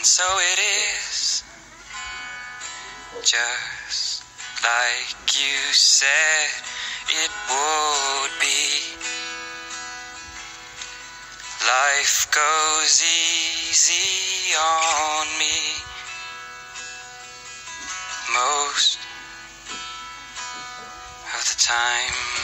And so it is. Just like you said it would be. Life goes easy on me. Most of the time.